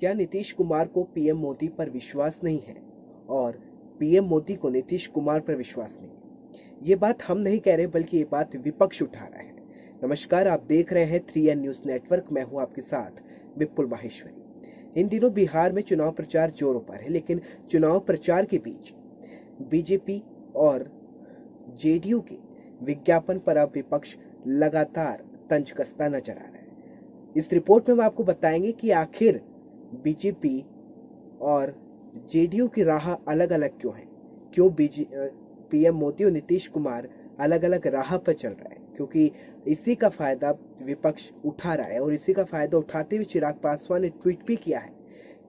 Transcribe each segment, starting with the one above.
क्या नीतीश कुमार को पीएम मोदी पर विश्वास नहीं है? और पीएम मोदी को नीतीश कुमार पर विश्वास नहीं है। ये बात हम नहीं कह रहे, बल्कि ये बात विपक्ष उठा रहा है। नमस्कार, आप देख रहे हैं थ्री एन न्यूज़ नेटवर्क। मैं हूँ आपके साथ विपुल माहेश्वरी। इन दिनों बिहार में चुनाव प्रचार जोरों पर है, लेकिन चुनाव प्रचार के बीच बीजेपी और जेडीयू के विज्ञापन पर अब विपक्ष लगातार तंज कसता नज़र आ रहा है। इस रिपोर्ट में हम आपको बताएँगे कि आखिर बीजेपी और जेडीयू की राह अलग अलग क्यों है? क्यों बीजे पीएम मोदी और नीतीश कुमार अलग अलग राह पर चल रहे हैं? क्योंकि इसी का फ़ायदा विपक्ष उठा रहा है और इसी का फ़ायदा उठाते हुए चिराग पासवान ने ट्वीट भी किया है।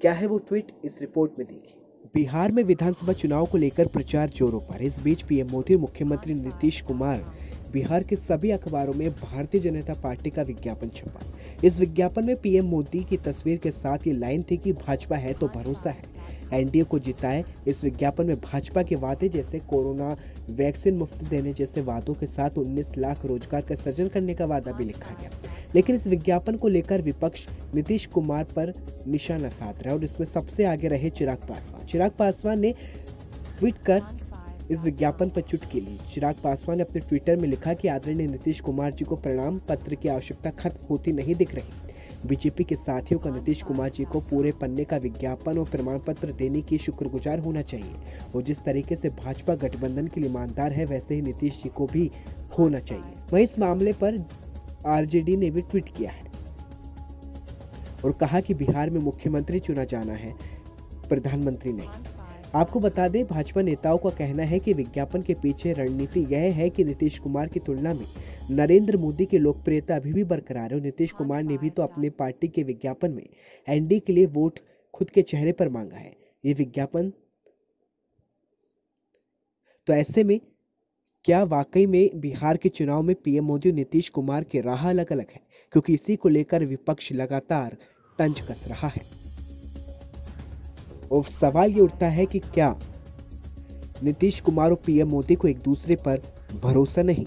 क्या है वो ट्वीट? इस रिपोर्ट में देखिए। बिहार में विधानसभा चुनाव को लेकर प्रचार जोरों पर। इस बीच पीएम मोदी और मुख्यमंत्री नीतीश कुमार बिहार के सभी अखबारों में भारतीय जनता पार्टी का विज्ञापन छपा। इस विज्ञापन में पीएम मोदी की तस्वीर के साथ ये लाइन थी कि भाजपा है तो भरोसा है। एनडीए को जिताए इस विज्ञापन में भाजपा के वादे जैसे कोरोना वैक्सीन मुफ़्त देने जैसे वादों के साथ 19 लाख रोज़गार का सृजन करने का वादा भी लिखा गया। लेकिन इस विज्ञापन को लेकर विपक्ष नीतीश कुमार पर निशाना साध रहा है और इसमें सबसे आगे रहे चिराग पासवान। चिराग पासवान ने ट्वीट कर इस विज्ञापन पर चुटकी चिराग पासवान ने अपने ट्विटर में लिखा कि आदरणीय नीतीश कुमार जी को प्रणाम पत्र की आवश्यकता खत्म होती नहीं दिख रही। बीजेपी के साथियों का नीतीश कुमार जी को पूरे पन्ने का विज्ञापन और प्रमाण पत्र देने की शुक्रगुजार होना चाहिए और जिस तरीके से भाजपा गठबंधन के लिए ईमानदार है, वैसे ही नीतीश जी को भी होना चाहिए। वहीं इस मामले पर आरजेडी ने भी ट्वीट किया है और कहा कि बिहार में मुख्यमंत्री चुना जाना है, प्रधानमंत्री नहीं। आपको बता दें, भाजपा नेताओं का कहना है कि विज्ञापन के पीछे रणनीति यह है कि नीतीश कुमार की तुलना में नरेंद्र मोदी की लोकप्रियता अभी भी बरकरार है। और नीतीश कुमार ने भी तो अपने पार्टी के विज्ञापन में एनडी के लिए वोट खुद के चेहरे पर मांगा है। ये विज्ञापन तो ऐसे में क्या वाकई में बिहार के चुनाव में पीएम मोदी और नीतीश कुमार की राह अलग अलग है? क्योंकि इसी को लेकर विपक्ष लगातार तंज कस रहा है। और सवाल ये उठता है कि क्या? नीतीश कुमार और पीएम मोदी को एक दूसरे पर भरोसा नहीं।